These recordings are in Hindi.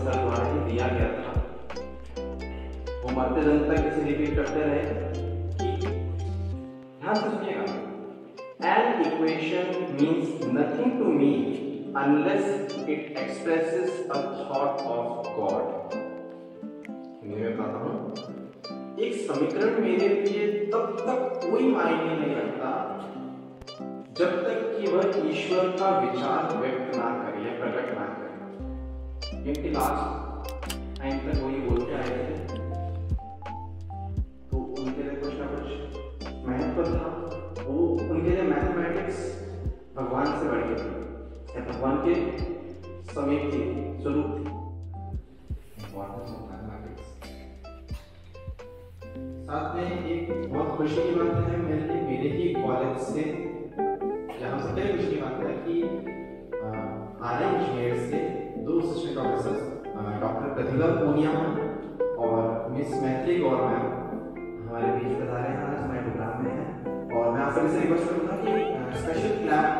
सर द्वारा ही दिया गया था। वो मरते दम तक इसे रिपीट करते रहे। ध्यान से सुनिएगा। An equation means nothing to me unless it expresses a thought of God मैं कहता हूँ एक समीकरण मेरे लिए तब तक कोई मायने नहीं रखता जब तक कि वह ईश्वर का विचार व्यक्त ना करे। क्योंकि लास्ट टाइम तक वही बोलते आए थे। तो उनके लिए कुछ ना कुछ महत्व था। वो उनके लिए मैथमेटिक्स भगवान से बढ़ गई थी। भगवान के समीप थी स्वरूप थी। साथ में एक बहुत खुशी की बात है लिए, मेरे ही कॉलेज से, यहाँ सबसे पहले खुशी की बात है कि आर इंजीनियर से प्रोफेसर डॉक्टर प्रतिभा पूनिया और मिस मैत्री गौर मैम हमारे बीच बता रहे हैं। आज हमारे प्रोग्राम में हैं और मैं आप सभी रिक्वेस्ट करूँगा कि special clap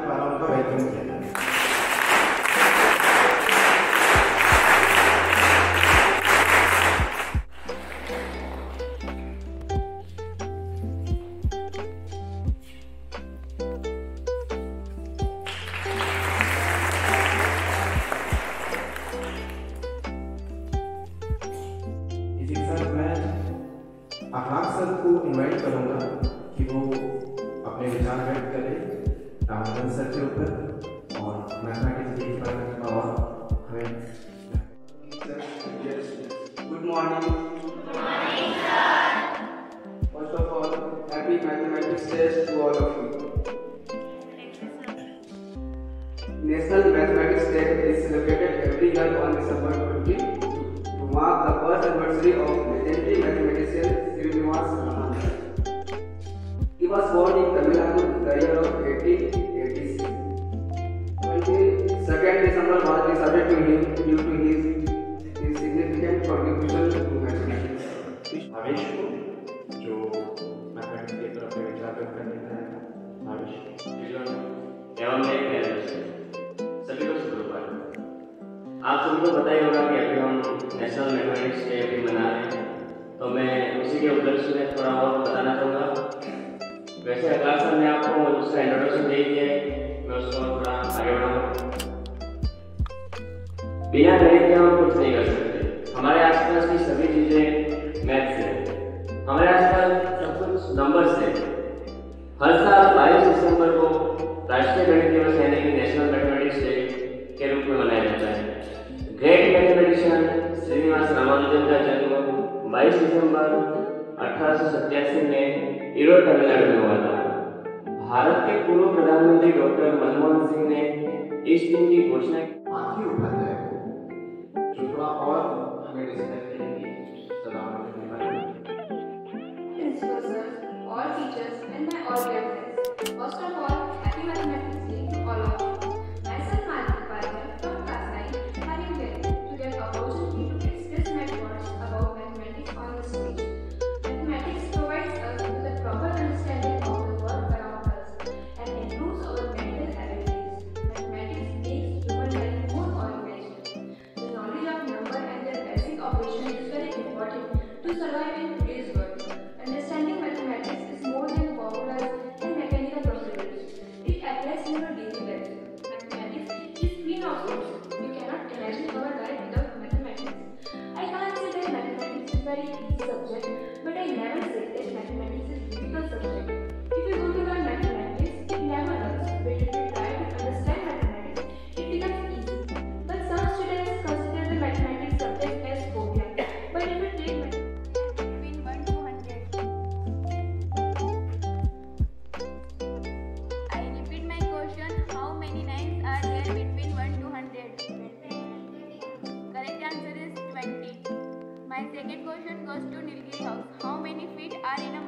mathematics test to all of you. National Mathematics Day is celebrated every year on December 20 to mark the first anniversary of legendary mathematician Srinivas Ramanujan. आप सभी को पता ही होगा कि अभी हम नेशनल मैथमेटिक्स डे भी मना रहे हैं। तो मैं उसी के उपलक्ष्य में थोड़ा और बताना चाहूँगा। वैसे अगला सर ने आपको उसका इंट्रोडक्शन दे दिया है। मैं उसको थोड़ा आगे बढ़ाऊँगा। बिना गणित के हम अठारह में इरोड तमिलनाडु में हुआ था। भारत के पूर्व प्रधानमंत्री डॉक्टर मनमोहन सिंह ने इस दिन की घोषणा की।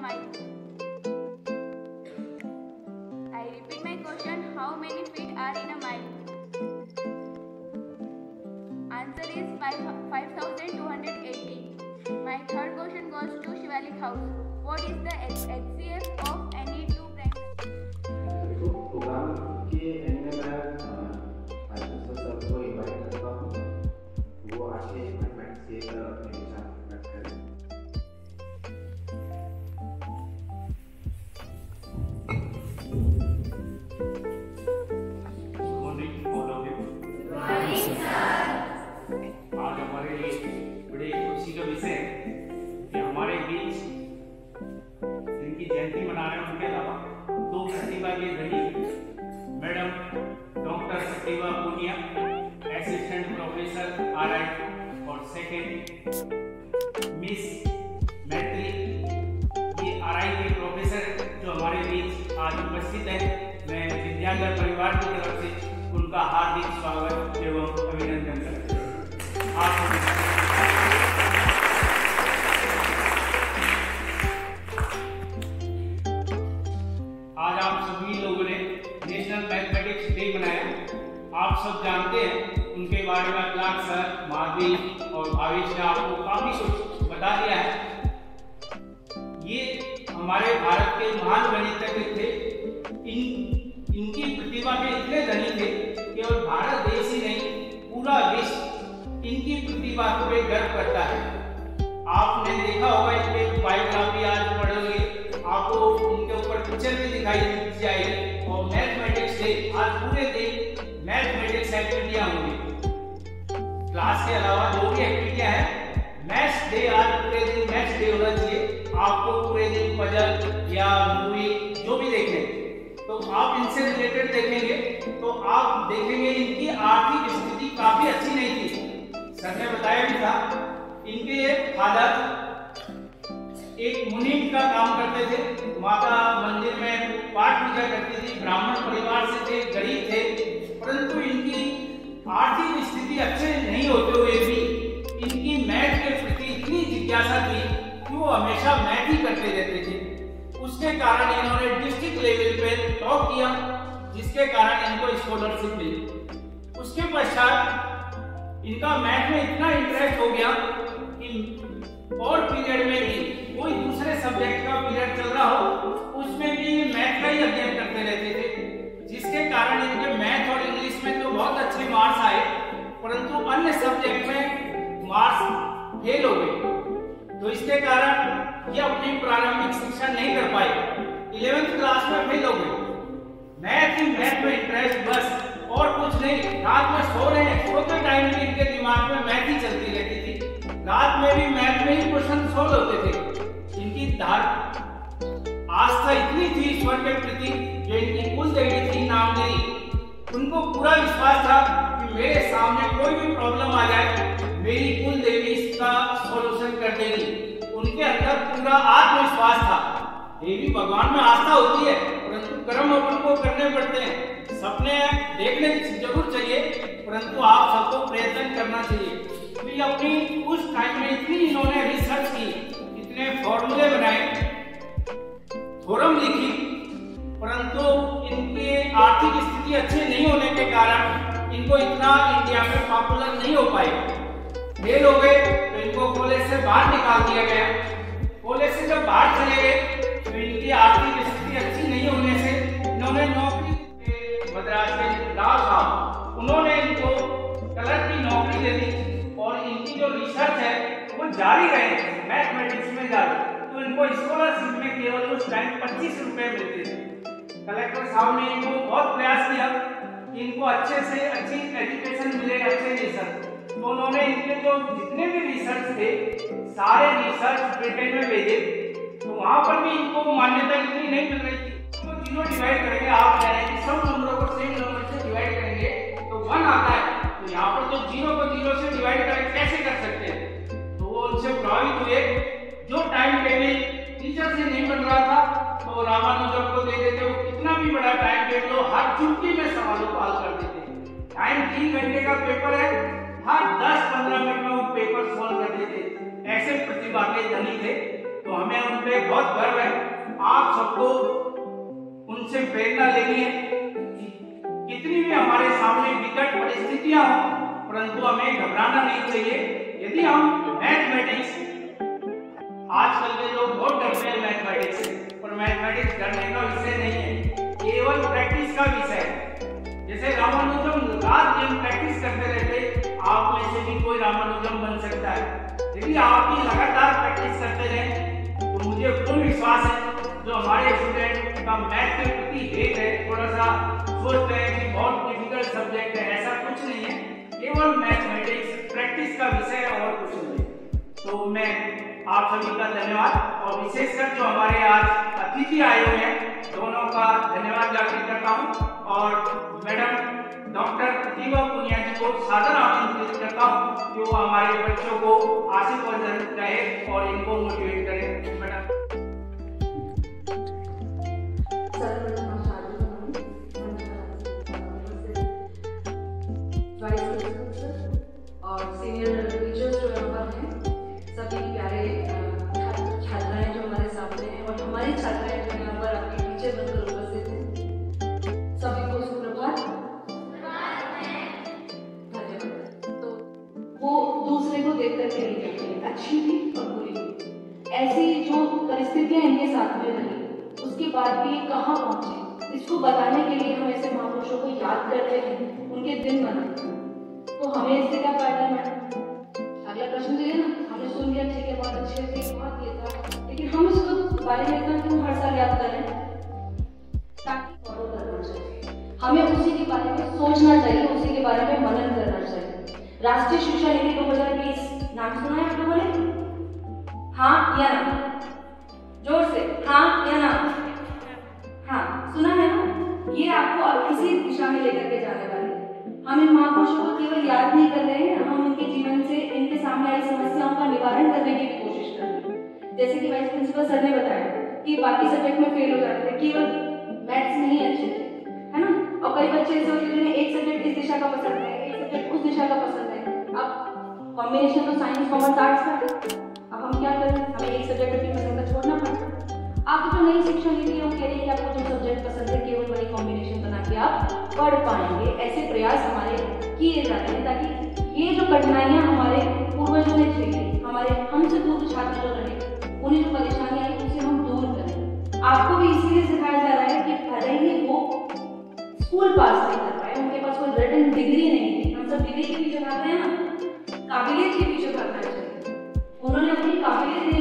Mile? I repeat my question. How many feet are in a mile? Answer is 5280. My third question goes to Shivalik House. What is the HCF of any two prime program के एंड में मैं आशीष सर को इनवाइट करता हूँ वो आके मैथमेटिक्स के तरफ़ अपने सेकेंड मिस मैत्री ये आर के प्रोफेसर जो हमारे बीच आज उपस्थित है, मैं विद्यालय परिवार की तरफ़ से उनका हार्दिक स्वागत एवं अभिनंदन करता हूँ। आप आज आप सभी लोगों ने नेशनल मैथमेटिक्स डे मनाया। आप सब जानते हैं उनके बारे में अखलाक सर, माधवी और भावेश ने आपको काफ़ी कुछ बता दिया है। ये हमारे भारत के महान गणितज्ञ थे। इन, इनकी प्रतिभा में इतने धनी थे केवल भारत देश ही नहीं, पूरा विश्व इनकी प्रतिभा पे गर्व करता है। आपने देखा होगा इनके बायोग्राफी आज पढ़ोगे। आपको इनके ऊपर पिक्चर भी दिखाई जाएगी और मैथमेटिक्स से आज पूरे दिन मैथमेटिक्स एक्टिविटियाँ होंगी क्लास के अलावा जो भी एक्टिविटियाँ हैं, मैथ्स डे आज पूरे दिन मैथ्स डे होना चाहिए। आपको पूरे दिन पजल या मूवी जो भी देखें तो आप इनसे रिलेटेड देखेंगे तो आप देखेंगे इनकी आर्थिक स्थिति काफ़ी अच्छी नहीं थी। सर ने बताया भी था, इनके फादर एक मुनीम का काम करते थे। माता मंदिर में पाठ पूजा करती थी, ब्राह्मण परिवार से थे, गरीब थे। परंतु इनकी आर्थिक स्थिति अच्छे नहीं होते हुए भी इनकी मैथ के प्रति इतनी जिज्ञासा थी कि वो हमेशा मैथ ही करते रहते थे। उसके कारण इन्होंने डिस्ट्रिक्ट लेवल पे टॉप किया, जिसके कारण इनको स्कॉलरशिप मिली। उसके पश्चात इनका मैथ में इतना इंटरेस्ट हो गया मार्क्स आए, परंतु अन्य सब्जेक्ट में मार्क्स फेल हो गए। तो इसके कारण ये अपनी प्रारंभिक शिक्षा नहीं कर पाए। इलेवेंथ क्लास में फेल हो गए। मैथ ही मैथ में इंटरेस्ट बस, और कुछ नहीं। रात में सो रहे हैं, सोते टाइम भी इनके दिमाग में मैथ ही चलती रहती थी। रात में भी मैथ में ही क्वेश्चन सोल्व होते थे। इनकी धार, आस्था इतनी थी ईश्वर के प्रति, जो इनकी कुल देवी थी, नाम देवी। उनको पूरा विश्वास था मेरे सामने कोई भी प्रॉब्लम आ जाए, मेरी कुल देवी इसका सॉल्यूशन कर देगी। उनके अंदर पूरा आत्मविश्वास था। देवी भगवान में आस्था होती है, परंतु कर्म अपन को करने पड़ते हैं। सपने देखने ज़रूर चाहिए, परंतु आप सबको प्रयत्न करना चाहिए। क्योंकि अपनी उस टाइम में इतनी इन्होंने रिसर्च की, इतने फॉर्मूले बनाए थोरम लिखी, परंतु इनके आर्थिक स्थिति अच्छे नहीं होने के कारण इनको इतना इंडिया में पॉपुलर नहीं हो पाए। फेल हो गए तो इनको कॉलेज से बाहर निकाल दिया गया। कॉलेज से जब बाहर चले गए तो इनकी आर्थिक स्थिति अच्छी नहीं होने से इन्होंने नौकरी मद्रास के राव साहब, उन्होंने इनको कलर की नौकरी दे दी और इनकी जो रिसर्च है, वो जारी रहे मैथमेटिक्स में जारी। तो इनको स्कॉलरशिप में केवल उस टाइम पच्चीस रुपए मिलते थे। कलेक्टर साहब ने इनको बहुत प्रयास किया। इनको अच्छे से, अच्छी एजुकेशन मिले, अच्छे रिसर्च तो उन्होंने इनके जो जितने भी रिसर्च थे, सारे रिसर्च ब्रिटेन में भेजे। तो वहाँ पर भी इनको मान्यता इतनी नहीं मिल रही थी। तो तीनों डिवाइड करेंगे, आप कह रहे हैं कि सब नंबरों को सेम नंबर से डिवाइड करेंगे तो वन आता है। तो यहाँ पर तो ज़ीरो को ज़ीरो से डिवाइड करें, कैसे कर सकते हैं? तो वो उनसे प्रभावित हुए। जो टाइम टेबल टीचर से नहीं बन रहा था तो रामानुजम को दे देते, वो भी बड़ा टाइम टेबल हो हर चुटकी में सवालों को हल कर देते टाइम तीन घंटे का पेपर है, हर दस पंद्रह मिनट में वो पेपर सॉल्व कर देते ऐसे प्रतिभा के धनी थे तो हमें उन पे बहुत गर्व है। आप सबको उनसे प्रेरणा लेनी है कितनी भी हमारे सामने विकट परिस्थितियाँ हो, परंतु हमें घबराना नहीं चाहिए। यदि हम मैथमेटिक्स आजकल के लोग बहुत डरते हैं मैथमेटिक्स से पर मैथमेटिक्स डरने का विषय नहीं है। केवल प्रैक्टिस का विषय। है जैसे रामानुजम रात दिन प्रैक्टिस करते रहते, आप में से भी कोई रामानुजम बन सकता है। यदि आप भी लगातार प्रैक्टिस करते रहे तो मुझे पूर्ण विश्वास है, जो हमारे स्टूडेंट का मैथ के प्रति हेट है थोड़ा सा सोचते हैं कि बहुत डिफ़िकल्ट सब्जेक्ट है, ऐसा कुछ नहीं है। केवल मैथमेटिक्स प्रैक्टिस का विषय और कुछ नहीं। तो मैं आप सभी का धन्यवाद। और विशेषकर जो हमारे आज अतिथि आए हुए हैं, दोनों का धन्यवाद ज्ञापित करता हूँ। और मैडम डॉक्टर दीपक पुनिया जी को सादर आमंत्रित करता हूँ जो हमारे बच्चों को आशीर्वाद रहे और इनको मोटिवेट करें। कहाँ पहुँचे? इसको बताने के लिए हम ऐसे महापुरुषों को याद करते हैं। उनके दिन मनाते हैं तो हमें इससे क्या फ़ायदा मैडम अगला प्रश्न दीजिए ना हमने सुन लिया, ठीक है, बहुत अच्छे से बहुत ये था। लेकिन हम इसको बारे में इतना क्यों हर साल याद करें? ताकि फॉलो करना चाहिए। हमें उसी के बारे में सोचना चाहिए, उसी के बारे में मनन करना चाहिए। राष्ट्रीय शिक्षा नीति दो हज़ार बीस। नाम सुना है आप लोगों ने? हाँ या ना? ज़ोर से। हाँ या हाँ है ना? ये आपको अब किसी दिशा में लेकर के जाने वाली। है हम इन महापुरुषों को केवल याद नहीं कर रहे हैं, हम उनके जीवन से, इनके सामने आई समस्याओं का निवारण करने की भी कोशिश कर रहे हैं। जैसे कि वाइस प्रिंसिपल सर ने बताया कि बाकी सब्जेक्ट में फेल हो जाते थे केवल मैथ्स नहीं अच्छे थे है ना? और कई बच्चे ऐसे होते हैं जिन्हें एक सब्जेक्ट इस दिशा का पसंद है, एक सब्जेक्ट उस दिशा का पसंद है। अब कॉम्बिनेशन तो साइंस कॉमर्स आर्ट्स का है। अब हम क्या करें? हमें एक सब्जेक्ट अपनी पसंद का छोड़ना पड़ता आप जो नई शिक्षा नीति है कह रही है कि आपको जो सब्जेक्ट पसंद है, केवल वही कॉम्बिनेशन बना के आप पढ़ पाएँगे। ऐसे प्रयास हमारे किए जाते हैं ताकि ये जो कठिनाइयाँ हमारे पूर्वजों ने झेली, हमारे हमसे दूर जो छात्र जो रहे, उन्हें जो परेशानियाँ आई उसे हम दूर करें। आपको भी इसीलिए सिखाया जा रहा है कि भले ही वो स्कूल पास नहीं कर पाए, उनके पास कोई रिटर्न डिग्री नहीं थी। हम सब डिग्री के पीछे भागते हैं ना, काबिलियत के पीछे भागना चाहिए उन्होंने अपनी काबिलियत